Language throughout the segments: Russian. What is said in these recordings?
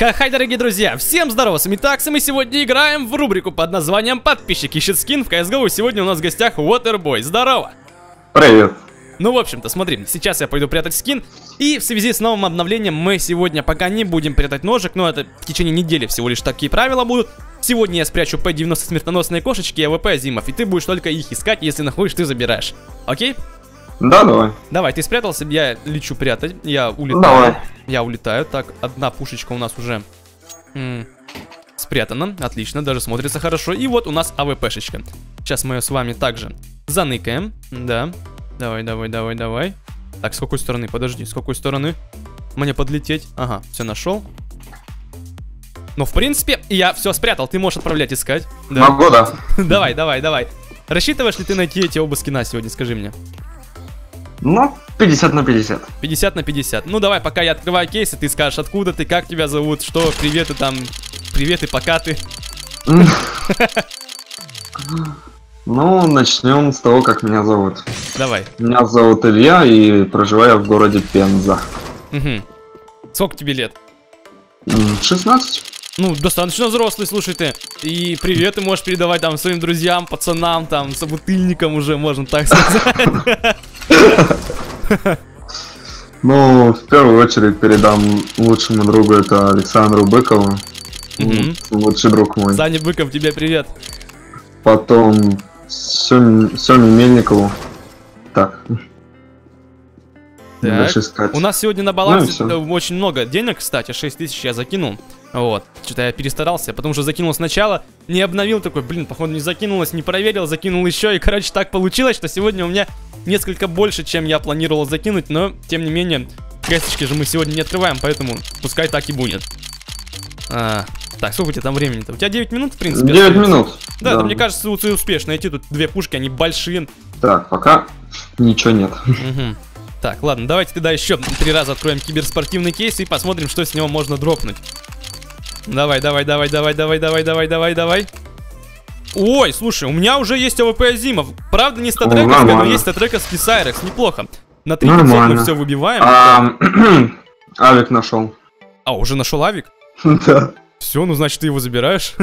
Ха-хай, дорогие друзья, всем здорово, с вами Такс, и мы сегодня играем в рубрику под названием «Подписчик ищет скин» в CSGO. Сегодня у нас в гостях Waterboy, здорово! Привет. Ну, в общем-то, смотри, сейчас я пойду прятать скин, и в связи с новым обновлением мы сегодня пока не будем прятать ножик, но это в течение недели всего лишь такие правила будут. Сегодня я спрячу P90 смертоносные кошечки и AWP Asiimov, и ты будешь только их искать, если находишь, ты забираешь. Окей? Да, давай. Давай, ты спрятался, я лечу прятать, я улетаю. Давай. Я улетаю. Так, одна пушечка у нас уже м, спрятана. Отлично, даже смотрится хорошо. И вот у нас АВПшечка. Сейчас мы ее с вами также заныкаем. Да. Давай, давай, давай, давай. Так, с какой стороны? Подожди, с какой стороны? Мне подлететь. Ага, все нашел. Ну, в принципе, я все спрятал. Ты можешь отправлять искать. Да. Могу, да. Давай, давай, давай. Рассчитываешь ли ты найти эти оба скина сегодня? Скажи мне. Ну, 50 на 50. 50 на 50. Ну давай, пока я открываю кейсы, ты скажешь, откуда ты, как тебя зовут, что, привет и там, привет и пока ты. Ну, начнем с того, как меня зовут. Давай. Меня зовут Илья и проживаю в городе Пенза. Угу. Сколько тебе лет? М, 16? Ну, достаточно взрослый, слушай ты. И привет ты можешь передавать там своим друзьям, пацанам, там, собутыльникам уже, можно так сказать. Ну, в первую очередь передам лучшему другу, это Александру Быкову. Лучший друг мой. Саня Быков, тебе привет. Потом Сёме Мельникову. Так. Так. Дальше искать. У нас сегодня на Ну балансе всё. э, очень много денег, кстати, 6 тысяч я закинул. Вот, что-то я перестарался, потому что закинул сначала, не обновил такой, блин, походу не закинулось, не проверил, закинул еще, и, короче, так получилось, что сегодня у меня несколько больше, чем я планировал закинуть, но, тем не менее, кэсочки же мы сегодня не открываем, поэтому пускай так и будет. А, так, сколько у тебя там времени-то? У тебя 9 минут, в принципе? 9 остается? минут. Да, да, мне кажется, ты успеешь найти тут две пушки, они большие, Так, пока ничего нет. Мгм. Так, ладно, давайте тогда еще три раза откроем киберспортивный кейс и посмотрим, что с него можно дропнуть. Давай, давай, давай, давай, давай, давай, давай, давай, давай. Ой, слушай, у меня уже есть AWP Asiimov. Правда, не статрековская, но есть статрековский Cyrex. Неплохо. На 3 мы все выбиваем. А, Авик нашел. А, уже нашел авик? Да. Все, ну значит ты его забираешь.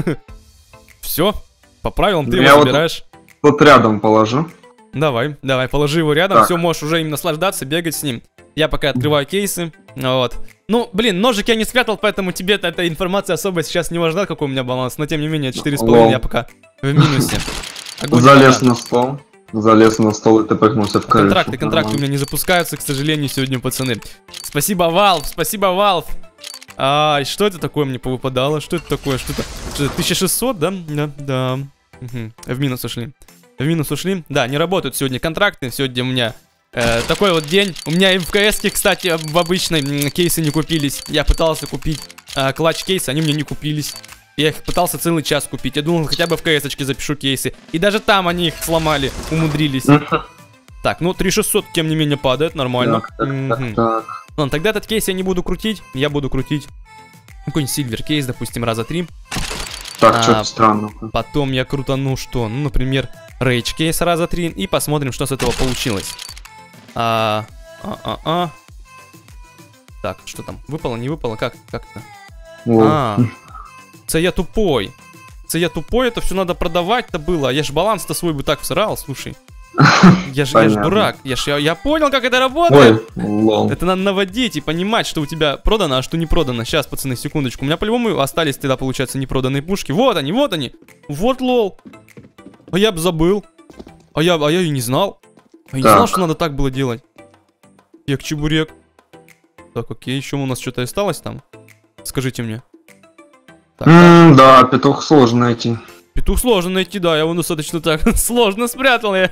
Все, по правилам ты Я его вот- забираешь. Вот рядом положу. Давай, давай, положи его рядом, Так. все, можешь уже им наслаждаться, бегать с ним. Я пока открываю кейсы, вот. Ну, блин, ножик я не спрятал, поэтому тебе эта информация особо сейчас не важна, какой у меня баланс, но тем не менее, 4,5 Лол. я пока в минусе. Огонь Залез на стол. Залез на стол и ты пыхнулся в крышу. Контракты, контракты у меня не запускаются, к сожалению, сегодня, пацаны. Спасибо, Valve, спасибо, Valve. А, что это такое мне повыпадало? Что это такое? Что это? Что это 1600, да? Да, да. Мгм. В минус ушли. В минус ушли. Да, не работают сегодня контракты. Сегодня у меня э, такой вот день. У меня и в КС, кстати, в обычной кейсы не купились. Я пытался купить э, Clutch кейсы, они мне не купились. Я их пытался целый час купить. Я думал, хотя бы в КС запишу кейсы. И даже там они их сломали, умудрились. Так, ну 3600, тем не менее, падает, нормально. Так, так, Мгм. так, так. Ладно, тогда этот кейс я не буду крутить. Я буду крутить какой-нибудь silver кейс, допустим, раза три. Так, А, что-то странно. Потом я крутану что? Ну, например, рейдж кейс раза три. И посмотрим, что с этого получилось. А, а, а, а. Так, что там? Выпало, не выпало? Как? Как это? О, А, це я тупой. Це я тупой, это все надо продавать-то было. Я ж баланс-то свой бы так всрал, слушай. Я ж, я ж Понятно. дурак. Я ж я, я понял, как это работает. Ой, лол. Это надо наводить и понимать, что у тебя продано, а что не продано. Сейчас, пацаны, секундочку. У меня по-любому остались тогда, получается, непроданные пушки. Вот они, вот они. Вот лол. А я бы забыл. А я, а я и не знал. А я не знал, что надо так было делать. Ек чебурек. Так, окей, еще у нас что-то осталось там? Скажите мне. Так. М, Да, петух сложно найти. Петух сложно найти, да, я его достаточно так сложно спрятал. я.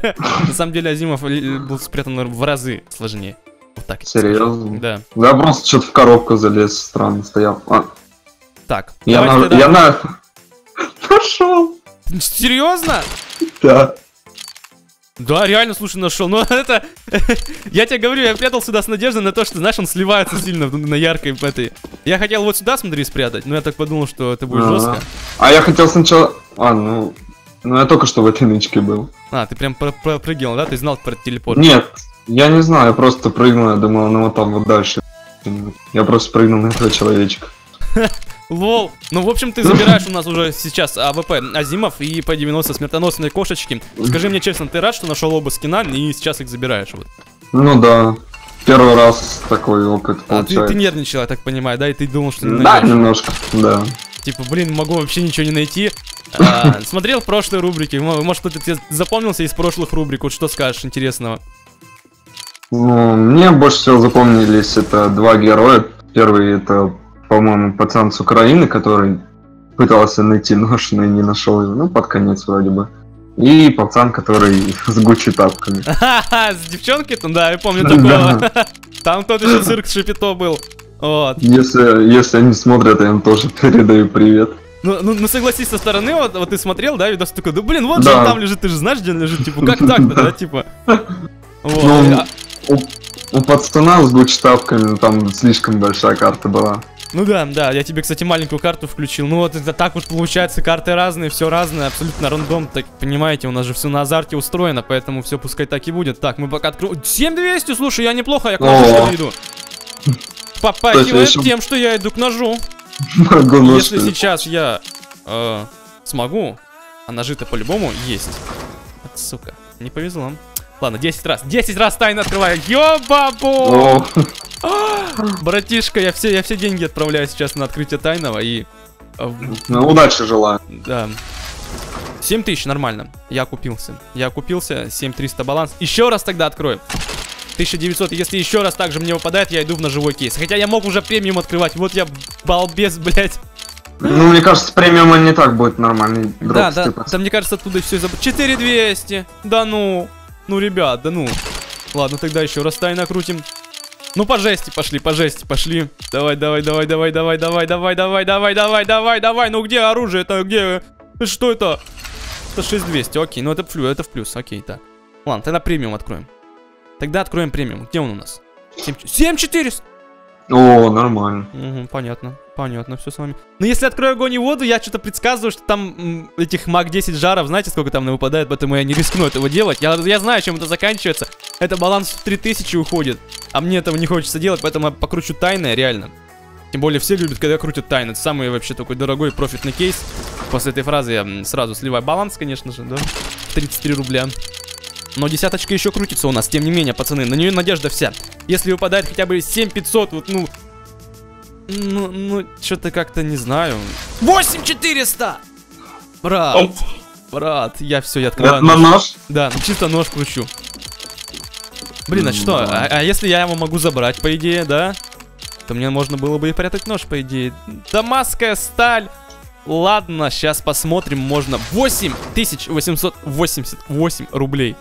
На самом деле Азимов э, был спрятан в разы сложнее. Вот так. Серьезно? Да. Я просто что-то в коробку залез, странно стоял. А, Так. я на... тогда- Я на... Нашел! Серьезно? Да. Да, реально, слушай, нашел. Но это... я тебе говорю, я прятал сюда с надеждой на то, что, знаешь, он сливается сильно на яркой этой. Я хотел вот сюда, смотри, спрятать, но я так подумал, что это будет Ага. жестко. А я хотел сначала... А, ну... Ну, я только что в этой нычке был. А, ты прям про- пропрыгивал, да? Ты знал про телепорт? Нет, я не знаю, я просто прыгнул, я думал, ну вот там вот дальше. Я просто прыгнул на этого человечка. Лол. Ну, в общем, ты забираешь у нас уже сейчас AWP Asiimov и P90 смертоносные кошечки. Скажи мне честно, ты рад, что нашел оба скина и сейчас их забираешь? Вот. Ну да. Первый раз такой опыт А ты, получается. ты нервничал, я так понимаю, да? И ты думал, что не Да, найдешь. немножко, да. Типа, блин, могу вообще ничего не найти. А, смотрел прошлые рубрики. Мо- Может, кто-то тебе запомнился из прошлых рубрик. Вот что скажешь интересного? Ну, мне больше всего запомнились это два героя. Первый это, по-моему, пацан с Украины, который пытался найти нож, но и не нашел его. Ну, под конец вроде бы. И пацан, который с Гуччи тапками. С девчонкой-то, да, я помню такого. Там тот еще цирк Шапито был. Вот. Если, если они смотрят, я им тоже передаю привет. Ну, ну, ну согласись, со стороны, вот, вот ты смотрел, да, видос такой, да блин, вот же Да. он там лежит, ты же знаешь, где он лежит, типа, как так-то, да, типа. Вот. Ну, У, у пацана с Гуччи тапками ну, там слишком большая карта была. Ну да, да, я тебе, кстати, маленькую карту включил. Ну вот это так уж получается, карты разные, все разное, абсолютно рандом. Так понимаете, у нас же все на азарте устроено, поэтому все пускай так и будет. Так, мы пока откроем. 7200, слушай, я неплохо, я к ножу иду. Попахивает тем, что я иду к ножу. Если сейчас я э, смогу, а ножи-то по-любому есть. Вот, сука, не повезло. Ладно, 10 раз. 10 раз тайно открываю. Ёбабу! Братишка, я все, я все деньги отправляю сейчас на открытие тайного и... э, ну, удачи желаю. Да. 7 тысяч, нормально. Я купился. Я купился, 7300 баланс. Еще раз тогда открою. 1900, если еще раз так же мне выпадает, я иду в ножевой кейс. Хотя я мог уже премиум открывать. Вот я балбес, блядь. Ну, мне кажется, премиума не так будет нормальный дроп Да, да, да, мне кажется, оттуда все забыл. 4200. Да ну. Ну, ребят, да ну. Ладно, тогда еще раз тайно крутим. Ну, по жести пошли, по жести пошли. Давай, давай, давай, давай, давай, давай, давай, давай, давай, давай, давай, давай. Ну, где оружие это, где? Э, Что это? Это 6200, окей, ну это в плюс, это в плюс, окей, так. Ладно, тогда премиум откроем. Тогда откроем премиум. Где он у нас? 7400. О, нормально. Угу, понятно, понятно, все с вами. Но если открою огонь и воду, я что-то предсказываю, что там этих маг 10 жаров, знаете, сколько там выпадает, поэтому я не рискну этого делать. Я, я знаю, чем это заканчивается. Это баланс в 3000 уходит, а мне этого не хочется делать, поэтому я покручу тайное, реально. Тем более все любят, когда крутят тайны. Это самый вообще такой дорогой профитный кейс. После этой фразы я сразу сливаю баланс, конечно же, да? 33 рубля. Но десяточка еще крутится у нас, тем не менее, пацаны, на нее надежда вся. Если выпадает хотя бы 7500, вот, ну... Ну, ну, что-то как-то не знаю. 8400! Брат, брат, я все, я открываю на нож. нож? Да, ну чисто нож кручу. Блин, а что? А, а если я его могу забрать, по идее, да? То мне можно было бы и прятать нож, по идее. Дамасская сталь. Ладно, сейчас посмотрим. Можно 8888 рублей.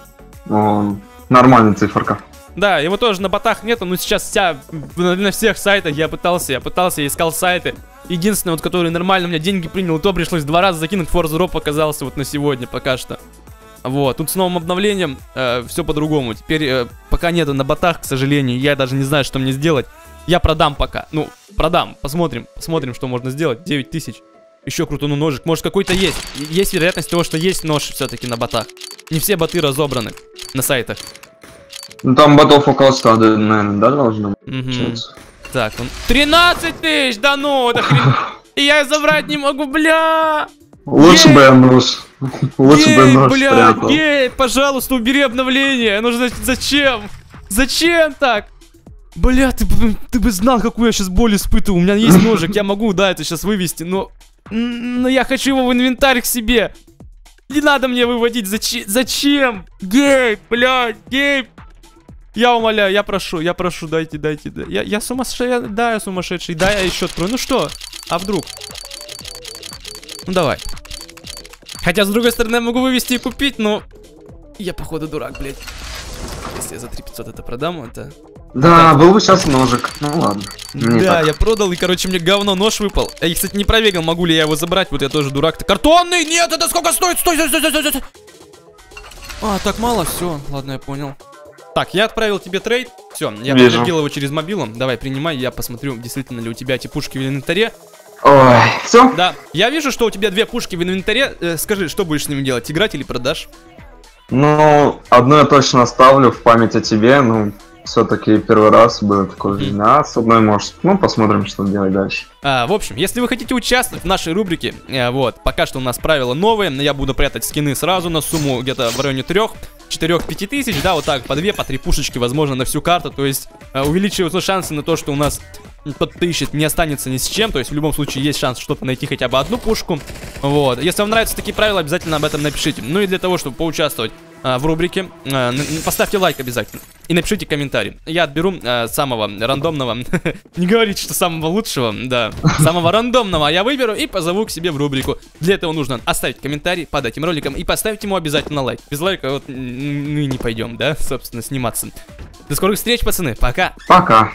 Нормальная циферка. Да, его тоже на ботах нету, но сейчас вся, на, всех сайтах я пытался, я пытался, я искал сайты. Единственный, вот, который нормально у меня деньги принял, то пришлось два раза закинуть, Forza Drop оказался вот на сегодня пока что. Вот, тут с новым обновлением все по-другому. Теперь э, пока нету на ботах, к сожалению, я даже не знаю, что мне сделать. Я продам пока. Ну, продам. Посмотрим. Посмотрим, что можно сделать. 9 тысяч. Еще крутану ножик. Может, какой-то есть. Есть вероятность того, что есть нож все-таки на ботах. Не все боты разобраны на сайтах. Ну, там ботов около 100, да, наверное, да, должно быть? Получается? Так, он... 13 тысяч! Да ну, это хрен... И я забрать не могу, бля! Лучше бы я нож. Лучше бы я нож бля, спрятал. гей, пожалуйста, убери обновление. Ну за- зачем? Зачем так? Бля, ты, бы- ты бы знал, какую я сейчас боль испытываю. У меня есть ножик, я могу, да, это сейчас вывести, но... Но я хочу его в инвентарь к себе. Не надо мне выводить, зачем? Зачем? Гей, бля, гей. Я умоляю, я прошу, я прошу, дайте, дайте, да. Я, я сумасшедший, да, я сумасшедший, да, я еще открою. Ну что, а вдруг? Ну давай. Хотя, с другой стороны, я могу вывести и купить, но... Я, походу, дурак, блядь. Если я за 3500 это продам, это... Да, был бы сейчас ножик. Ну ладно. Не да, так. я продал, и, короче, мне говно нож выпал. Я, кстати, не проверил, могу ли я его забрать. Вот я тоже дурак-то. Картонный! Нет, это сколько стоит? Стой, стой, стой, стой, стой, стой. А, так мало, все, ладно, я понял. Так, я отправил тебе трейд. Все, я Вижу. подтвердил его через мобилу. Давай, принимай, я посмотрю, действительно ли у тебя эти пушки в инвентаре. Ой, все? Да, я вижу, что у тебя две пушки в инвентаре. Э, скажи, что будешь с ними делать? Играть или продашь? Ну, одну я точно оставлю в память о тебе, ну, все-таки первый раз было такое Мгм. а с одной может. Ну, посмотрим, что делать дальше. А, в общем, если вы хотите участвовать в нашей рубрике, э, вот, пока что у нас правила новые, я буду прятать скины сразу на сумму где-то в районе 3, 4, 5 тысяч, да, вот так, по 2, по 3 пушечки, возможно, на всю карту, то есть э, увеличиваются шансы на то, что у нас тот, кто ищет, не останется ни с чем, то есть в любом случае есть шанс что-то найти хотя бы одну пушку, вот. Если вам нравятся такие правила, обязательно об этом напишите. Ну и для того, чтобы поучаствовать а, в рубрике, а, поставьте лайк обязательно и напишите комментарий. Я отберу а, самого рандомного, не говорите, что самого лучшего, да, самого рандомного я выберу и позову к себе в рубрику. Для этого нужно оставить комментарий под этим роликом и поставить ему обязательно лайк. Без лайка вот мы не пойдем, да, собственно, сниматься. До скорых встреч, пацаны, пока! Пока.